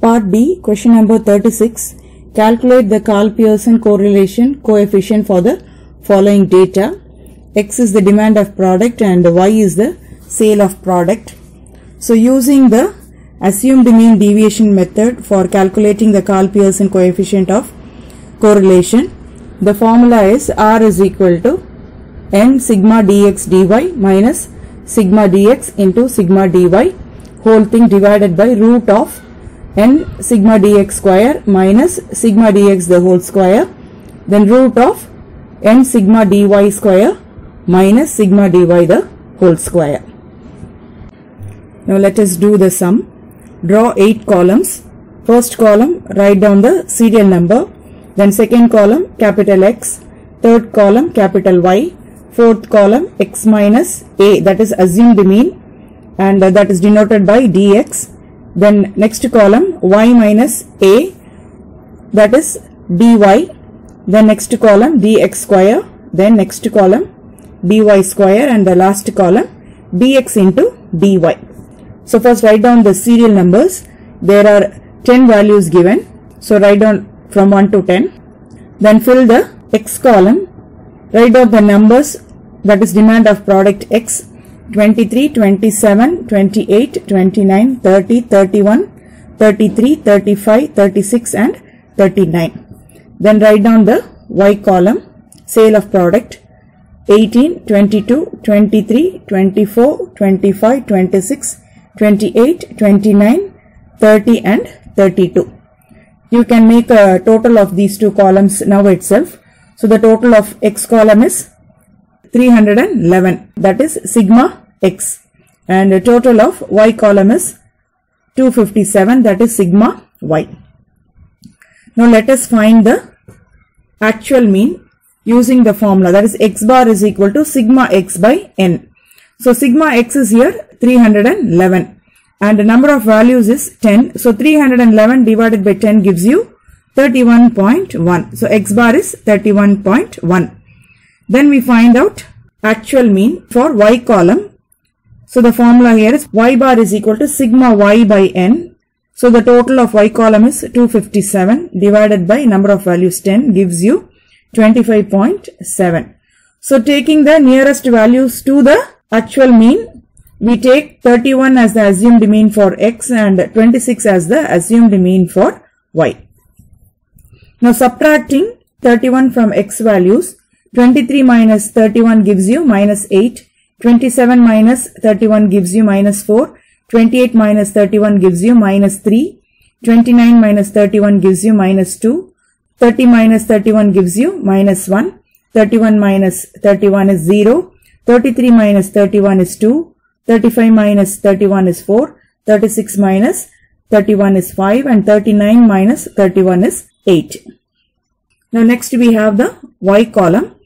Part B, question number 36. Calculate the Karl Pearson correlation coefficient for the following data. X is the demand of product and Y is the sale of product. So using the assumed mean deviation method for calculating the Karl Pearson coefficient of correlation, the formula is R is equal to n sigma dx dy minus sigma dx into sigma dy whole thing divided by root of n sigma dx square minus sigma dx the whole square then root of n sigma dy square minus sigma dy the whole square. Now let us do the sum. Draw 8 columns. First column write down the serial number. Then second column capital X. Third column capital Y. Fourth column X minus A that is assumed mean and that is denoted by dx. Then next column Y minus A that is dy. Then next column dx square. Then next column dy square and the last column dx into dy. So first write down the serial numbers. There are 10 values given. So write down from 1 to 10. Then fill the x column. Write down the numbers that is demand of product x 23, 27, 28, 29, 30, 31, 33, 35, 36 and 39. Then write down the y column sale of product 18, 22, 23, 24, 25, 26, 28, 29, 30 and 32. You can make a total of these two columns now itself. So the total of x column is 311 that is sigma x and the total of y column is 257 that is sigma y. Now let us find the actual mean using the formula that is x bar is equal to sigma x by n. So sigma x is here 311 and the number of values is 10. So 311 divided by 10 gives you 31.1. So x bar is 31.1. Then we find out actual mean for y column. So the formula here is y bar is equal to sigma y by n. So the total of y column is 257 divided by number of values 10 gives you 25.7. So taking the nearest values to the actual mean, we take 31 as the assumed mean for x and 26 as the assumed mean for y. Now subtracting 31 from x values, 23 minus 31 gives you minus 8, 27 minus 31 gives you minus 4, 28 minus 31 gives you minus 3, 29 minus 31 gives you minus 2, 30 minus 31 gives you minus 1, 31 minus 31 is 0, 33 minus 31 is 2, 35 minus 31 is 4, 36 minus 31 is 5 and 39 minus 31 is 8. Now next we have the y column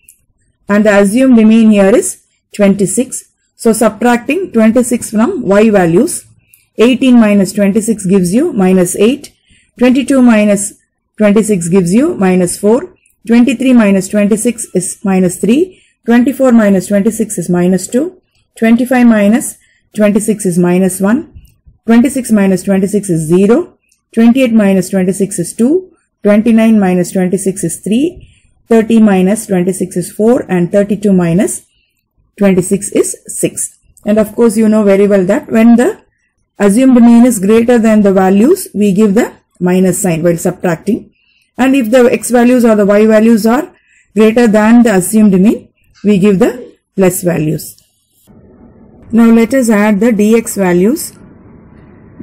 and the assumed mean here is 26. So subtracting 26 from y values 18 minus 26 gives you minus 8, 22 minus 26 gives you minus 4, 23 minus 26 is minus 3, 24 minus 26 is minus 2, 25 minus 26 is minus 1, 26 minus 26 is 0, 28 minus 26 is 2, 29 minus 26 is 3, 30 minus 26 is 4 and 32 minus 26 is 6. And of course you know very well that when the assumed mean is greater than the values, we give the minus sign while subtracting. And if the x values or the y values are greater than the assumed mean, we give the plus values. Now let us add the dx values.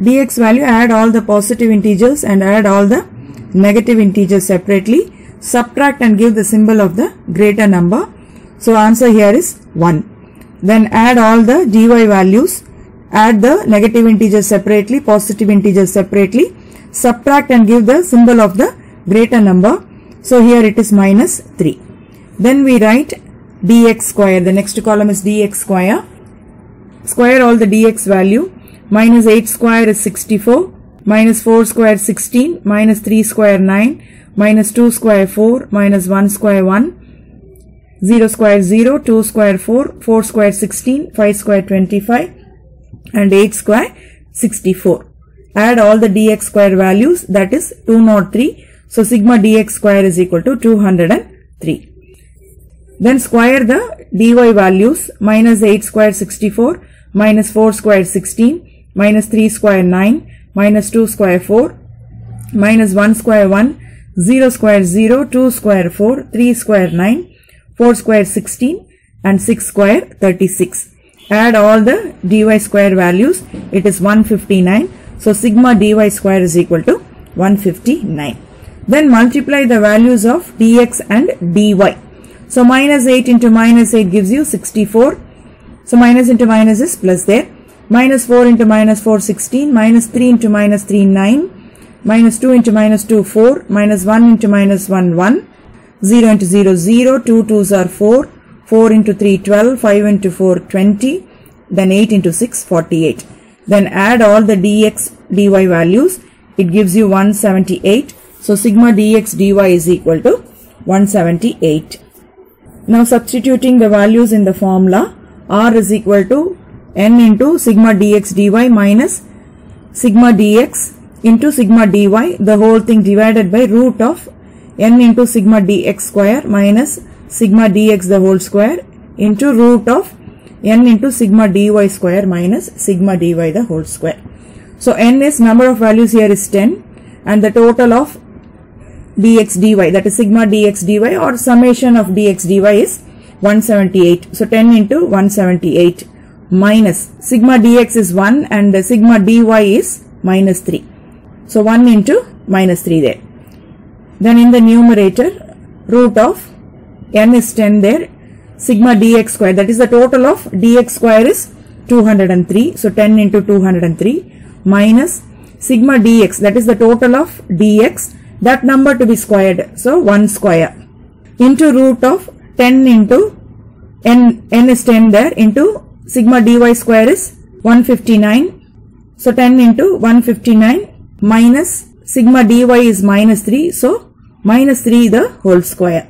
dx value add all the positive integers and add all the negative integers separately. Subtract and give the symbol of the greater number. So answer here is 1. Then add all the dy values. Add the negative integers separately, positive integers separately. Subtract and give the symbol of the greater number. So here it is minus 3. Then we write dx square. The next column is dx square. Square all the dx value. Minus 8 square is 64. Minus 4 square 16. Minus 3 square 9. Minus 2 square 4. Minus 1 square 1. 0 square 0. 2 square 4. 4 square 16. 5 square 25. And 8 square 64. add all the dx square values that is 203. So sigma dx square is equal to 203. Then square the dy values minus 8 square 64 minus 4 square 16 minus 3 square 9 minus 2 square 4 minus 1 square 1 0 square 0 2 square 4 3 square 9 4 square 16 and 6 square 36 add all the dy square values. It is 159 so sigma dy square is equal to 159 then multiply the values of dx and dy. So minus 8 into minus 8 gives you 64 so minus into minus is plus there. Minus 4 into minus 4 16 minus 3 into minus 3 9 minus 2 into minus 2 4 minus 1 into minus 1 1 0 into 0 0 2 2s are 4 4 into 3 12 5 into 4 20 then 8 into 6 48 then add all the dx dy values. It gives you 178 so sigma dx dy is equal to 178 now substituting the values in the formula r is equal to n into sigma dx dy minus sigma dx into sigma dy the whole thing divided by root of n into sigma dx square minus sigma dx the whole square into root of n into sigma dy square minus sigma dy the whole square. So n is number of values here is 10 and the total of dx dy that is sigma dx dy or summation of dx dy is 178. So 10 into 178 minus sigma dx is 1 and the sigma dy is minus 3. So 1 into minus 3 there. Then in the numerator root of n is 10 there sigma dx square. That is the total of dx square is 203 so 10 into 203 minus sigma dx. That is the total of dx. That number to be squared. So 1 square into root of 10 into n n is 10 there into sigma dy square is 159 so 10 into 159 minus sigma dy is minus 3 so minus 3 the whole square.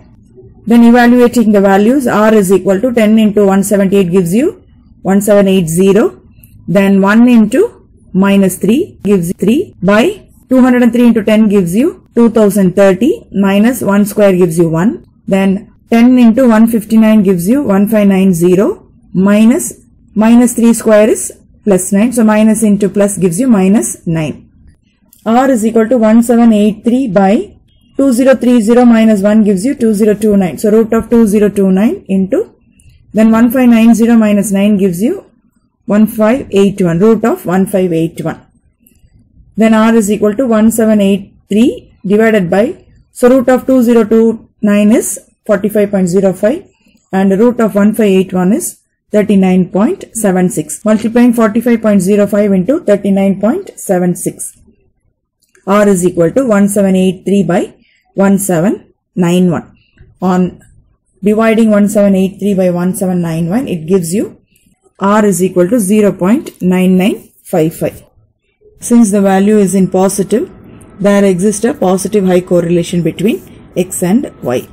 Then evaluating the values r is equal to 10 into 178 gives you 1780 then 1 into minus 3 gives 3 by 203 into 10 gives you 2030 minus 1 square gives you 1 then 10 into 159 gives you 1590 minus minus 3 square is plus 9 so minus into plus gives you minus 9 R is equal to 1783 by 2030 minus 1 gives you 2029. So root of 2029 into then 1590 minus 9 gives you 1581 root of 1581. Then R is equal to 1783 divided by so root of 2029 is 45.05 and root of 1581 is 39.76 multiplying 45.05 into 39.76 R is equal to 1783 by 1791. On dividing 1783 by 1791, it gives you R is equal to 0.9955. Since the value is in positive, there exists a positive high correlation between X and Y.